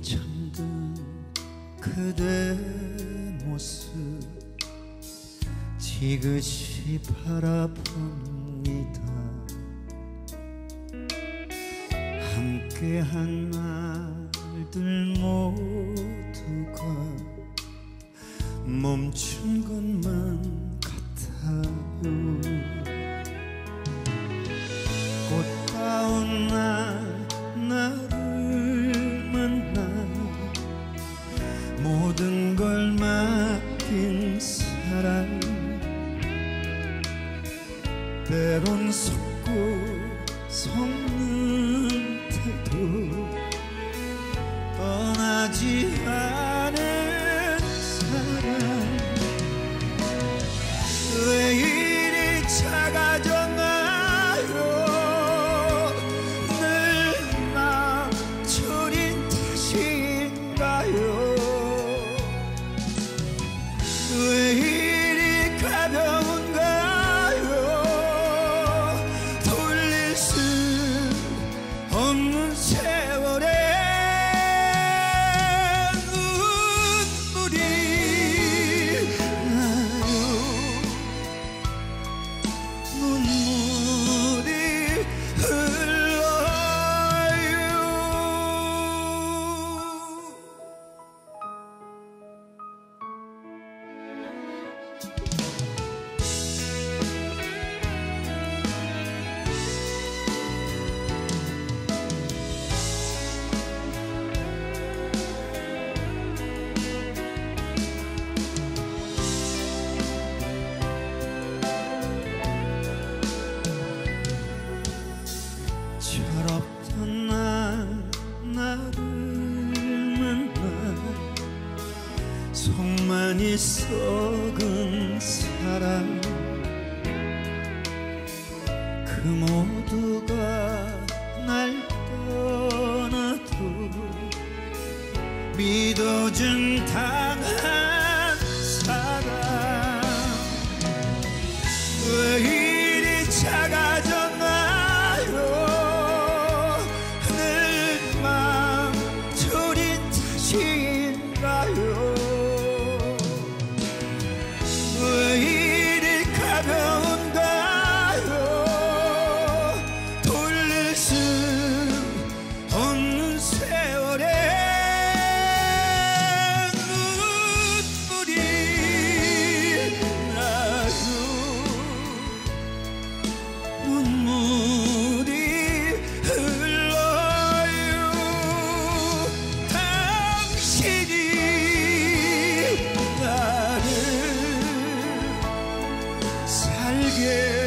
조용히 잠든 그대 모습 지그시 바라봅니다. 함께한 날들 모두가 멈춘 것만 때론 속고 속는 태도 떠나지 않은 속만이 썩은 사랑. 그 모두가 날 떠나도 믿어준 당한 别